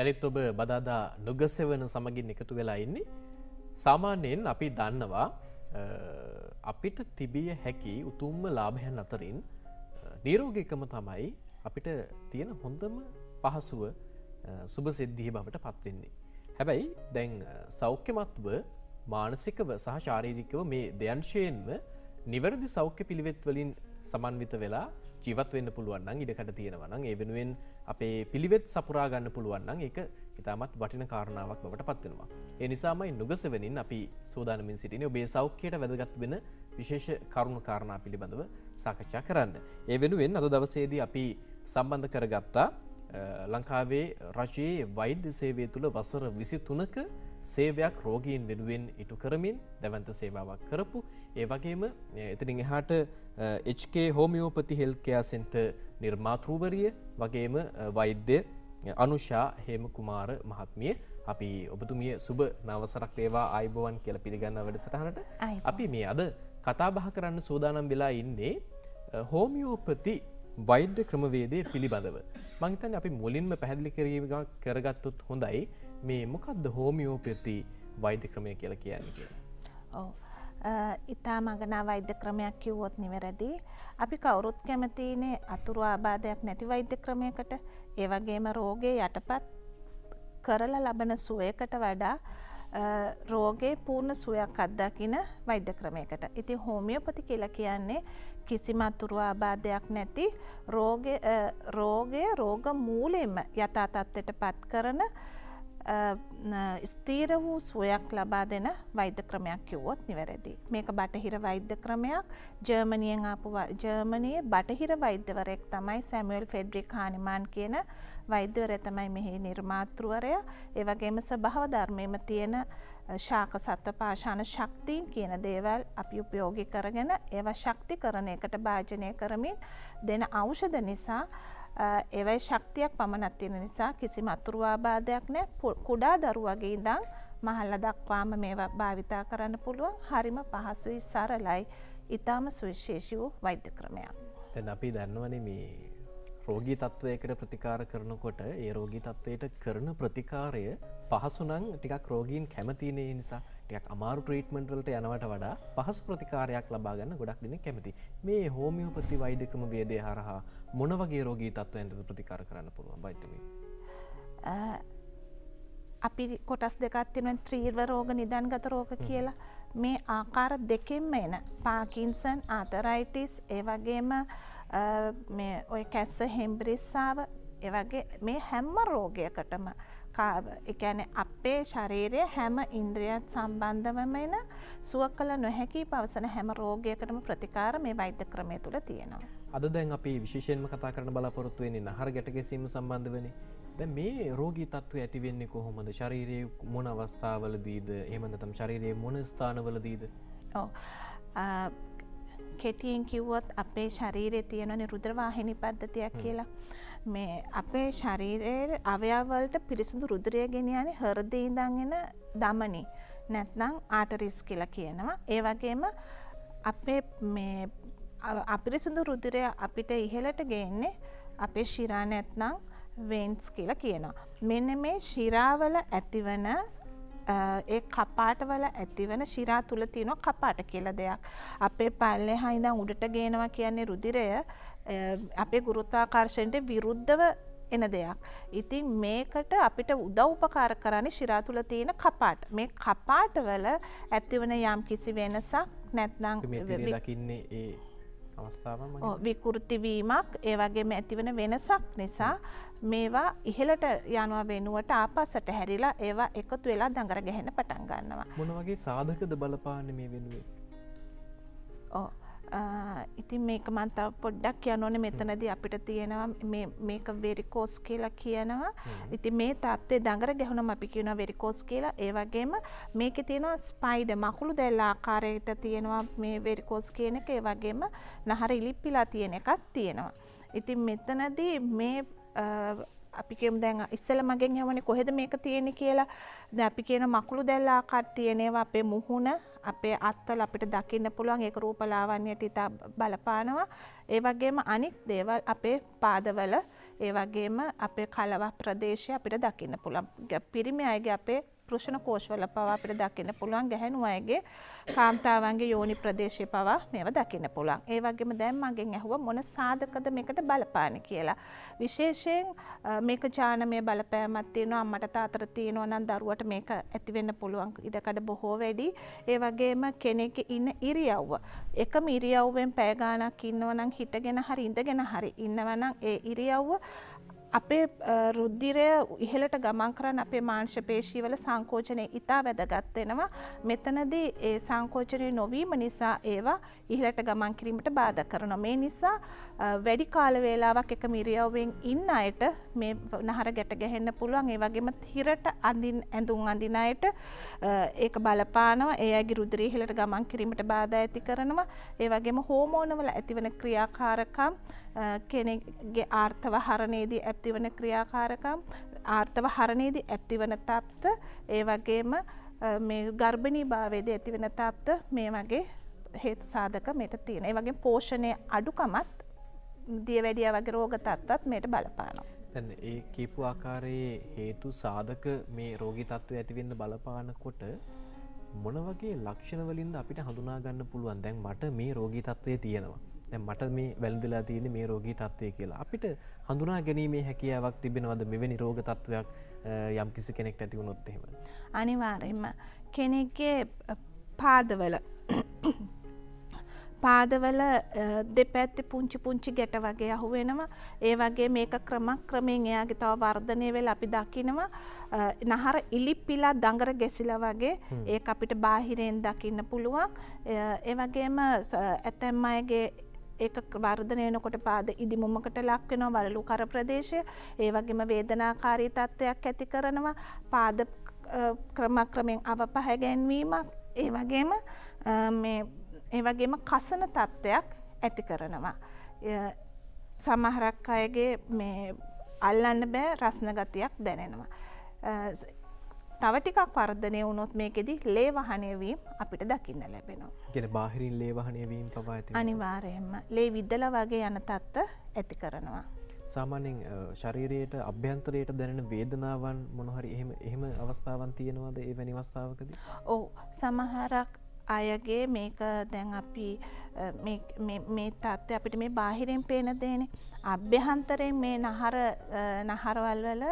යළිත් ඔබ බදාදා නුගසවන සමගින් එකතු වෙලා ඉන්නේ. සාමාන්‍යයෙන් අපි දන්නවා අපිට තිබිය හැකි උතුම්ම ලාභයන් අතරින් නීරෝගකම තමයි අපිට තියෙන හොඳම පහසුව සුභ සිද්ධිය බවට පත්වෙන්නේ. හැබැයි දැන් සෞඛ්‍යමත්ව මානසිකව සහ ශාරීරිකව මේ දෙයංශයෙන්ම නිවැරදි සෞඛ්‍ය පිළිවෙත් වලින් සමන්විත වෙලා ජීවත් වෙන්න පුළුවන්න්න ඉඩකට තියෙනවනම් ඒ වෙනුවෙන් අපේ පිළිවෙත් සපුරා ගන්න පුළුවන්න්න එක ඉතාමත් වටින කාරණාවක් බවට පත්වෙනවා. ඒ නිසාමයි නුගසවනින් අපි සෝදානමින් සිටින ඔබේ සෞඛ්‍යයට වැදගත් වෙන විශේෂ කරුණු කාරණා පිළිබඳව සාකච්ඡා කරන්න. ඒ වෙනුවෙන් අද දවසේදී අපි සම්බන්ධ කරගත්තා ලංකාවේ රජයේ වෛද්‍ය සේවය තුළ වසර විසි තුනක සේවයක් රෝගීන් වෙනුවෙන් ඉටු කරමින් දැවන්ත සේවාවක් කරපු. ඒ වගේම එතනින් එහාට HK හෝමියෝපති හෙල්කයා සෙන්ට නිර්මාතෘවරිය වගේම වෛද්‍ය අනුෂා හේම කුමාර මහත්මිය. අපි ඔබතුමිය සුබ නවසරක් ඒවා අයිබෝවන් කියල පිළිගන්න වැඩසටහනට. අපි මේ අද කතාබහ කරන්න සෝදානම් වෙලා ඉන්නේ හෝමියෝපති වෛද්‍ය ක්‍රමවේදය පිළිබඳව. මහිතන් අපි මුලින්ම පැහැදිලි කිරීම කරගත්තුත් හොඳයි මේ මොකක්ද හෝමියෝපති වෛද්‍ය ක්‍රමය කියලා කියන්න කියලා. ඉතා මගනා වෛද්‍ය ක්‍රමයක් කිව්වොත් නිවැරදි. අපි කවුරුත් කැමතිනේ අතුරු ආබාධයක් නැති වෛද්‍ය ක්‍රමයකට ඒවගේම රෝගය යටපත් කරලා ලබන සුවයකට වඩා රෝගේ පූර්ණ සුවයක් අත්දකින වෛද්‍ය ක්‍රමයකට. ඉති හෝමියෝපති කියලා කියන්නේ කිසිම අතුරු ආබාධයක් නැති රෝගය රෝග මූලෙම යථතත්වයට පත් කරන ස්තීර වූ සුවයක් ලබා දෙන වෛද්‍ය ක්‍රමයක් කිව්වොත් නිවැරදි. මේක බටහිර වෛද්‍ය ක්‍රමයක් ජර්මනියෙන් ආපු ජර්මනයේ බටහිර වෛද්‍යවරයෙක් තමයි සැමුවල් ෆෙඩ්‍රික් හානිමාන් කියන වෛද්‍යවරය තමයි මෙහි නිර්මාතෘවරය. ඒවගේම ස්භාව ධර්මයම තියෙන ශාක සත්ව පාශාන ශක්තිීන් කියන දේවල් අපි උපයෝගි කරගෙන ඒව ශක්ති කරන එකට භාජනය කරමින් දෙන අවෂධ නිසා එවයි ශක්තියක් පමණත් තියෙන නිසා කිසිම අතුරුවාබාධයක් නෑ කුඩා දරුවගේ ඉදං මහල්ල දක්වාම මේවා භාවිතා කරන්න පුළුවන්. හරිම පහසුයි සරලයි. ඉතාම සුවිශේෂී වූ වෛද්‍ය ක්‍රමයක්. තැන් අපි දන්නවන මේ රෝගී තත්ත්වයකට ප්‍රතිකාර කරනකොට ඒ රෝගී තත්ත්වයට කරන ප්‍රතිකාරය පහසුනං ටිකක් රෝගීන් කැමතිනේ නිසා ටියක් අමාරු ට්‍රීට්මෙන්ට්වලට යනවට වඩා පහස් ප්‍රතිකාරයක් ලබාගන්න ගොඩක් දෙන කැමති. මේ හෝමියෝපති වෛද්‍යක්‍රම වේදය හරහා මොන වගේ රෝගී තත්ත්වයන්ට ප්‍රතිකාර කරන්න පුළුවන් බයිතම අපි කොටස් දෙකත්තිෙන ත්‍රීර්ව රෝග නිදන්ගත රෝග කියලා. මේ ආකාර දෙකෙන්ම එන. පාකින්සන් ආතරයිටිස් ඒ වගේම මේ ඔය කැස්ස හෙම්බ්‍රිස්සාාව එවගේ මේ හැම්ම රෝගයකටම එකැන අපේ ශරීරය හැම ඉන්ද්‍රියත් සම්බන්ධවම එන සුව කළ නොහැකි පවසන හැම රෝගයකටම ප්‍රතිකාර මේ වෛද්‍ය ක්‍රමය තුළ තියෙනවා. අද දැන් අපි විශේෂයෙන්ම කතා කරන බලාපොරොත්තුවෙන්නේ නහර ගැටගැසීම සම්බන්ධ වන දැ මේ රෝගී තත්ව ඇතිවෙන්නේ කොහොමද? ශරීරය මොන අවස්ථාවලදීද? එමඳතම් ශරීරයේ මොන ස්ථානවලදීද? ඕ කෙටියෙන් කිව්වොත් අපේ ශරීරය තියෙනනි රුද්‍රවාහිනි පද්ධතියක් කියලා. මේ අපේ ශරීරයේ අවයවලට පිරිසිදු රුද්‍රය ගෙනයන හරදීදංගෙන දමනි නැත්නම් ආටරිස් කියලා කියනවා. ඒ වගේම අපේ අපිරිසිදු රුදුරය අපිට ඉහලට ගේන්නේ අපේ ශිරා නැත්නම් වෙන්ස් කියලා කියනවා. මෙන්න මේ ශිරාවල ඇතිවන ඒ කපාටවල ඇතිවන ශිරා තුළ තියෙන කපාට කියල දෙයක්. අපේ පල්ලෙ හයිදම් උඩට ගේනවා කියන්නේ රුදිරය අපේ ගුරුත්වාකර්ශණයට විරුද්ධව එන දෙයක්. ඉතින් මේකට අපිට උදව්පකාර කරන්න ශිරා තුළ තියෙන කපාට මේ කපාටවල ඇතිවන යම් කිසි වෙනසක් නැත්නම් දකින්නේ ඒ විකෘතිවීමක් ඒ වගේම ඇතිවන වෙනසක් නිසා මේවා ඉහලට යනවා වෙනුවට ආපස්සට හැරිලා ඒවා එකතු වෙලා දඟර ගැහෙන පටන් ගන්නවා. මොන වගේ සාධකද බලපාන මේ වෙනුවේ. ඉතින් මේක මන්තාව පොඩ්ඩක් යනෝන මෙතනද අපිට තියෙනවා මේක වෙරිකෝස් කියලා කියනවා. ඉති මේ තත්ේ දඟර ගැහුණම අපි කියන වෙරිකෝස් කියලා. ඒවගේම මේක තියෙනවා ස්පයිඩ මකුළු දැල් ආකාරයට තියෙනවා මේ වෙරිකෝස් කියන එක. ඒ වගේම නහර ඉලිප්පිලා තියෙන එකත් තියෙනවා. ඉතින් මෙතනදී මේ අපි කියමු දැන් ඉස්සෙල්ලා මගෙන් යවනේ කොහෙද මේක තියෙන්නේ කියලා. දැන් අපි කියන මකුළු දැල් ආකාර තියෙනවා අපේ මුහුණ අපේ අත්තල අපිට දකින්න පුළුවන් ඒක රූපලාවන්‍යයට ඉතා බලපානවා. ඒ වගේම අනික් දේවල් අපේ පාදවල ඒ වගේම අපේ කලව ප්‍රදේශය අපිට දකින්න පුළුවන්. පිරිමි අයගේ අපේ පෘෂණ කෝෂවල පවා අපිට දකින්න පුළුවන් ගැහැණු අයගේ කාන්තාවන්ගේ යෝනි ප්‍රදේශය පවා මේව දකින්න පුළුවන්. ඒ වගේම දැන් මගෙන් ඇහුවා මොන සාධකද මේකට බලපාන කියලා. විශේෂයෙන් මේක ජානමය බලපෑමක් තියෙනවා අම්මට තාත්තට තියෙනවා නම් දරුවට මේක ඇති වෙන්න පුළුවන් ඉඩකඩ බොහෝ වැඩි. ඒ වගේම කෙනෙක් ඉන්න ඉරියව්ව. එකම ඉරියව්වෙන් පැය ගාණක් ඉන්නවා නම් හිටගෙන හරි ඉඳගෙන හරි ඉන්නවා නම් ඒ ඉරියව්ව අපේ රුද්ධිරය ඉහලට ගමන් කරන්න අපේ මාංශ පේශීවල සංකෝචනය ඉතා වැදගත්වෙනවා මෙතනදී ඒ සංකෝචනය නොවීම නිසා ඒවා ඉහලට ගමන් කිරීමට බාධ කරන මේ නිසා වැඩි කාල වේලාවක් එක මිරියව්වෙන් ඉන්න අයට මේ නහර ගැට ගැහෙන්න පුළුවන්. ඒ වගේම හිරට අඳින් ඇඳුම් අඳින අයට ඒක බලපානවා. ඒ අගේ රුද්‍රී ඉහලට ගමන් කිරීමට බාධා ඇති කරනවා. ඒ වගේම හෝමෝනවල ඇතිවන ක්‍රියාකාරකම් කෙනෙගේ ආර්ථව හරණයේදී ඇතිවන ක්‍රියාකාරකම් ආර්ථව හරණයේදී ඇතිවන තත්ත්ව ඒ වගේම මේ ගර්භණී භාවයේද ඇතිවෙන තත්ත්ව මේ වගේ හේතු සාධක මේට තියෙන. ඒ වගේ පෝෂණය අඩුකමත් දියවැඩිය වගේ රෝග තත්ත්වත් මේට බලපානවා. දැන් ඒ කීපු ආකාරයේ හේතු සාධක මේ රෝගී තත්ත්වය ඇතිවෙන්න බලපානකොට මොන වගේ ලක්ෂණ වලින්ද අපිට හඳුනා ගන්න පුළුවන් දැන් මට මේ රෝගී තත්ත්වය තියෙනවා. මට මේ වැල්දිලා තියෙන මේ රෝගී තත්වය කියලා. අපිට හඳුනා ගැනීමේ හැකියාවක් තිබෙනවද? මෙවැනි රෝග තත්ත්වයක් යම් කිසි කෙනෙක් ඇතිවුණොත් එහෙම. අනිවාර්යෙන්ම කෙනෙක්ගේ පාදවල පාදවල දෙපැත්ති පුංචි පුංචි ගැට වගේ අහු වෙනවා. ඒ වගේ මේක ක්‍රමක් ක්‍රමයෙන් එයාගේ තව වර්ධනය වෙලා අපි දකිනවා. නහර ඉලිප්පිලා දඟර ගැසිලා වගේ ඒක අපිට බාහිරයෙන් දකින්න පුළුවන්. ඒ වගේම ඇතැම් අයගේ ඒක වර්ධනය වෙනකොට පාද ඉදිමුමකට ලක් වෙනවා වලලු කර ප්‍රදේශය. ඒ වගේම වේදනාකාරී තත්ත්වයක් ඇති කරනවා පාද ක්‍රමක්‍රමෙන් අවපහ ගැන්වීමක්. ඒ වගේම මේ ඒ වගේම කසන තත්ත්වයක් ඇති කරනවා. සමහරක් අයගේ මේ අල්ලන්න බෑ රස්න ගතියක් දැනෙනවා. තව ටිකක් වර්ධනය වුණොත් මේකෙදි ලේවහනයවීම් අපිට දකින්න ලැබෙනවා. ගෙන බාහිරින් ලේවහනයවීම් පවා ඇති අනිවාරයෙන්ම ලේ විද්දල වගේ යන තත්ත ඇති කරනවා. සාමානෙන් ශරීරයට අභ්‍යන්තරයට දැනෙන වේදනාවන් මොනහරි එහෙම එහෙම අවස්ථාවන් තියෙනවාද ඒ වැනි අවස්ථාවකද. ඕ සමහරක් අයගේ මේක දැන් අපි මේ තත්ත්ය අපිට මේ බාහිරෙන් පේන දේනේ අභ්‍යහන්තරයෙන් මේ නහර නහරවල් වල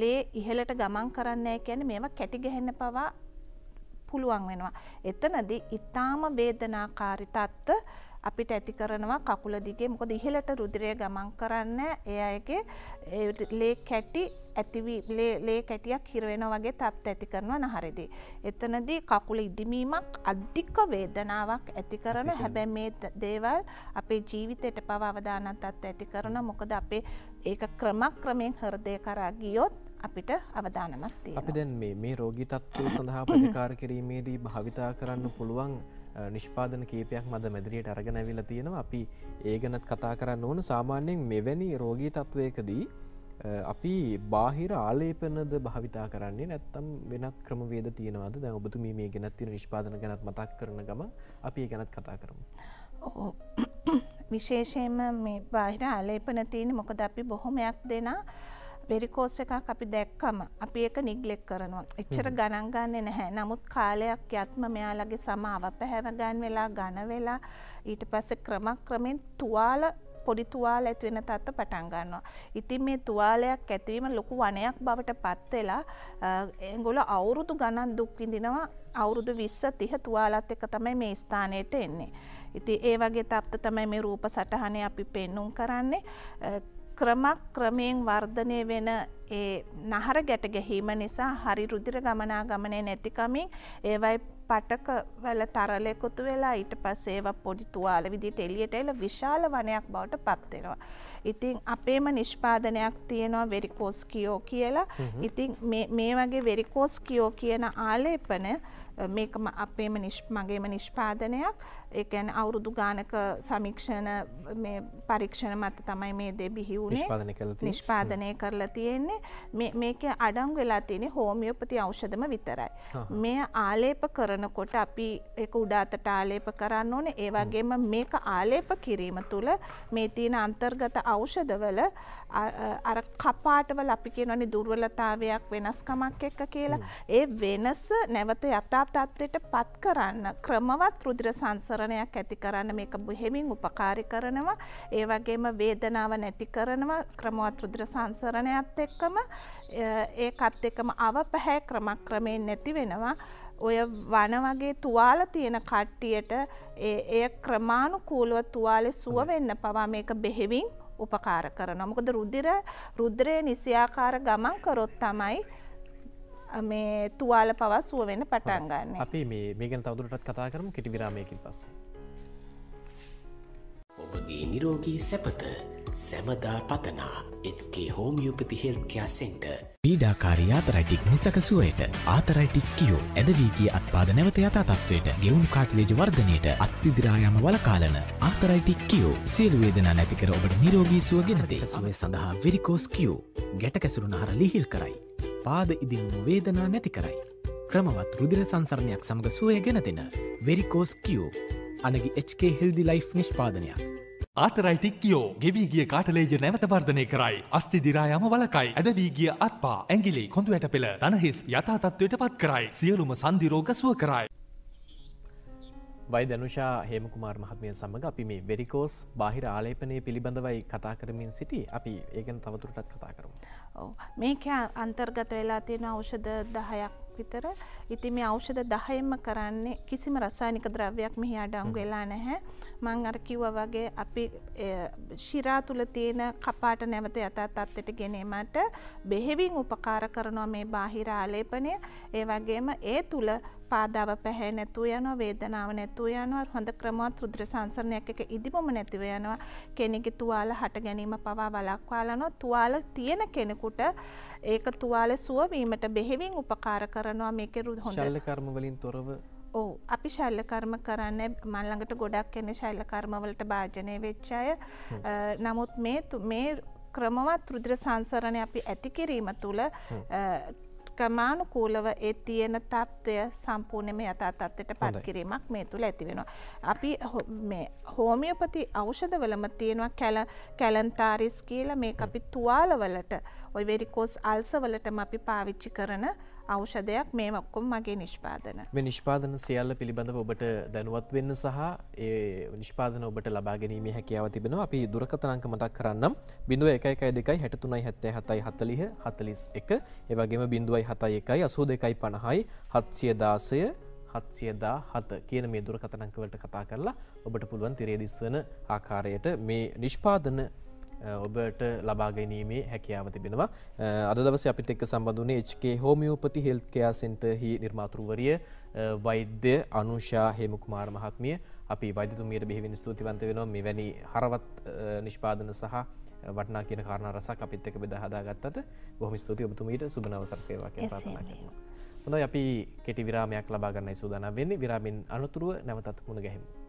ලේ ඉහලට ගමන් කරන්නේ කියන්නේ මේවා කැටි ගහන්න පවා පුළුවන් වෙනවා. එතනදී ඊටාම වේදනාකාරී තත්ත්ව අපිට ඇති කරනවා කකුල දිගේ මොකද ඉහළට රුධිරය ගමන් කරන්න ඒ අයගේ ලේ කැටි ඇතිවී ලේ කැටියක් හිරවෙන වගේ තත්ත් ඇති කරනවා නහරදි. එතනදී කකුල ඉදිමීමක් අධික වේදනාවක් ඇති කරන හැබැ මේ දේවල් අපේ ජීවිතයට පව අවදානත් අත් ඇති කරන මොකද අපේ ඒක ක්‍රමක් ක්‍රමයෙන් හෘදය කරා ගියොත් අපිට අවධානමක් තිය. අපි දැන් මේ රෝගී තත්ත්වය සඳහා ප්‍රතිකාර කිරීමේදී භාවිතා කරන්න පුළුවන් නිෂ්පාදන කීපයක් මද මැදිරියට අරගෙන ඇවිල තියෙනවා. අපි ඒ ගැනත් කතා කරන්න ඕන. සාමාන්‍යයෙන් මෙවැනි රෝගී තත්ත්වයකදී අපි බාහිර ආලේපනද භාවිතා කරන්නේ නැත්තම් වෙනත් ක්‍රමවේද තියෙනවාද? දැ ඔබතුම මේ ගෙනත් තින නිෂ්පාදන ගැනත් මතක් කරන ගම අපි ඒ ගැනත් කතා කරමු. විශේෂයෙන්ම මේ බාහිර ආලේපන තියෙන මොකද අපි බොහොමයක් දෙනා වෙරිකෝස් එකක් අපි දැක්කම අපි ඒක නිග්ලෙක් කරනවා. එච්චර ගණන් ගන්නේ නැහැ. නමුත් කාලයක් යත්ම මෙයාලගේ සමාව පැහැව ගන්න වෙලා ඝන වෙලා ඊට පස්සේ ක්‍රමක්‍රමෙන් තුවාල පොඩි තුවාල ඇති වෙන තත්ත්ව පටන් ගන්නවා. ඉතින් මේ තුවාලයක් ඇතිවීම ලොකු වනයක් බවට පත් වෙලා ඒගොල්ලෝ අවුරුදු ගණන් දුක් විඳිනවා. අවුරුදු 20 30 තුවාලත් එක්ක තමයි මේ ස්ථානයට එන්නේ. ඉතින් ඒ වගේ තත්ත්ව තමයි මේ රූප සටහනේ අපි පෙන්눔 කරන්නේ. ක්‍රමක් ක්‍රමයෙන් වර්ධනය වෙන ඒ නහර ගැට ගැහීම නිසා හරි රුදිර ගමනා ගමනය නැතිකමින් ඒවයි පටක වල තරලෙකුතු වෙලා ඊට පස්සේ ඒවා පොඩි තුවාල විදිහට එළියට එල විශාල වනයක් බවට පත්වෙනවා. ඉතින් අපේම නිෂ්පාදනයක් තියෙනවා වෙරිකෝස් කියෝ කියලා. ඉතින් මේ වගේ වෙරිකෝස් කියෝ කියන ආලේපන මේක අපේම මගේම නිෂ්පාදනයක් ඒකැන අවුරුදු ගානක සමික්ෂණ පරීක්ෂණ මත තමයි මේ දෙ බිහිවුණේ නිෂ්පාදනය කරලා තියෙන්නේ. මේක අඩං වෙලා තියෙන හෝමියෝපති අවෂධම විතරයි. මේ ආලේප කරනකොට අපි එක උඩාතට ආලේප කරන්න ඕන. ඒවගේම මේක ආලේප කිරීම තුළ මේ තියෙන අන්තර්ගත අවෂධවල අර කපාටවල අපි කියනනි දුර්වලතාවයක් වෙනස්කමක් එක්ක කියලා. ඒ වෙනස නැවත යතා තත්ත්වයට පත් කරන්න ක්‍රමවත් රුදිර සංසරණයක් ඇති කරන්න මේක බෙහෙමින් උපකාරි කරනවා. ඒ වගේම වේදනාව නැති කරනවා ක්‍රමවත් රුදිර සංසරණයත් එක්කම ඒකත් එක්කම අව පැහැ ක්‍රමක්‍රමයෙන් නැති වෙනවා. ඔය වන වගේ තුවාල තියෙන කට්ටියට එය ක්‍රමාණුකූලව තුවාලෙ සුව වෙන්න පවා මේක බෙහෙවින් උපකාර කරන මොකද රුදිර රුද්‍රය නිසියාකාර ගමන් කරොත් තමයි මේ තුවාල පවා සුව වෙන පටන් ගන්න. අපි මේ මේගන තවදුරටත් කතා කරම කෙටි විරාමයකින් පස්ස. ඔබගේ නිරෝගී සැපත සැමදා පතනා. එත්ගේ හෝමියෝපති හෙල්කයා සෙන්ට පීඩාකාරී ආතරයිටික් නිසකසුවයට ආතරයිටික් කියෝ. ඇදවීගේ අත්පාද නැවත යතා තත්වයට. ගෙවුණු කාටලේජ වර්ධනයට අස්තිදිරායම වලකාලන. ආතරයිටික් කියෝ. සියලුවේදනා නැතිකර ඔබට නිරෝගී සුව ගෙනදේ. සුවේ සඳහා වෙරිකෝස් කියෝ. ගැටකැසුරු නහර ලිහිල් කරයි පාද ඉදිනුම වේදනා නැති කරයි. ක්‍රමවත් රුදිර සංසරණයක් සමඟ සුවය ගෙන දෙෙන වෙරිකෝස් කියෝ අනගි HK හෙල්දි ලයිෆ් නිෂ්පාදනයක්. ආතරයිටික් කියෝ ගෙවී ගිය කාටලේජ නැවත වර්ධනය කරයි අස්ති දිරායම වලකයි ඇදවී ගිය අත්පා ඇගිලි කොඳු ඇට පෙළ දනහිස් යථතත්වයට පත් කරයි සියලුම සන්දිරෝග සුව කරයි. වයිදනුෂා හේමකුමාර මහත්මය සමඟ අපි මේ වෙරිකෝස් බාහිර ආලේපනය පිළිබඳවයි කතා කරමින් සිටි අපි ඒගන තවතුරටත් කතා කරමු. මේක අන්තර්ගත වෙලා තියෙන ඖෂධ දහයක් විතර ඉති මේ ඖෂධ දහයෙන්ම කරන්නේ කිසිම රසානික ද්‍රව්‍යයක් මෙහි අඩංගු වෙලා නැහැ. මං අර කිව්ව වගේ අපි ශිරා තුළ තියෙන කපාට නැවත යථා තත්ත්වයට ගෙනීමට බෙහෙවින් උපකාර කරනවා මේ බාහිර ආලේපනය. ඒ වගේම ඒ තුළ පාදාව පැහැ නැතුව යනවා වේදනාව නැතුව යනවා හොඳ ක්‍රමවත් රුද්‍ර සංසරණයක් එක ඉදිබොම නැතිව යනවා. කෙනෙකි තුවාල හට ගැනීම පවා වලක්වාලනවා තුවාල තියෙන කෙනෙකුට ඒක තුවාල සුවවීමට බෙහෙවින් උපකාර කරනවා. මේක රුද හොඳ කර්ම වලින් තොරව ඕ අපි ශල්ලකර්ම කරන්න මල්ලඟට ගොඩක් කෙනෙ ශල්ලකර්මවලට භාජනය වෙච්චාය නමුත් මේ මේ ක්‍රමවත් රුද්‍ර සංසරණය අපි ඇති කිරීම තුළ ක්‍රමාණුකූලව ඒ තියෙන තත්ත්වය සම්පූර්ණයම යථා තත්ත්වයට පත් කිරීමක් මේ තුළ ඇති වෙනවා. අපි හෝමියපති ඖෂධවලම තියෙනවා කැල කැලන්තාරිස් කියල මේ අපි තුවාලවලට ඔය වෙරිකෝස් අල්සවලටම අපි පාවිච්චි කරන ඖෂධයක් මේ ඔක්කොම් මගේ නිෂ්පාදන. මේ නිෂ්පාදන සියල්ල පිළිබඳව ඔබට දැනුවත් වෙන්න සහ ඒ නිෂ්පාදන ඔබට ලබා ගැනීමේ හැකියාව තිබෙනවා. අපි දුරකථනංක මතක් කරන්නම්. බිඳුව එකයි එකයි දෙකයි හැට තුනයි හැත්තෑ හතයි හත්තලිහ හතලිස් එක. ඒවගේම බිඳුවයි හතයි එකයි අසූ දෙකයි පණහයි හත්සිය දාසය හත්සියදා හත කියන මේ දුරකථනංකවලට කතා කරලා ඔබට පුළුවන් තිරේදිස් වන ආකාරයට මේ නිෂ්පාදන ඔබට ලබා ගැනීමේ හැකියාව තිබෙනවා අද දවස අපිට එක්ක සම්බඳුනේ HK හෝමියෝපති හෙල්කයා සෙන්ටර්හි නිර්මාතෘවරිය වෛද්‍ය අනුෂා හේමකුමාර මහත්මිය අපි වෛද්‍යතුමියට බෙහෙවින් ස්තුතිවන්ත වෙනවා මෙවැනි හරවත් නිෂ්පාදන සහ වටනා කියන කාරණ රසක් අපිත් එක බෙද හදාගත්තට බොහොම ස්තුති ඔබතුමීට සුබ නවසර වේවා කියලා ප්‍රාර්ථනා කරනවා. හොඳයි අපි කෙටි විරාමයක් ලබා ගන්නයි සූදානම් වෙන්නේ. විරාමෙන් අනතුරුව නැවතත් මුණ ගැහෙමු.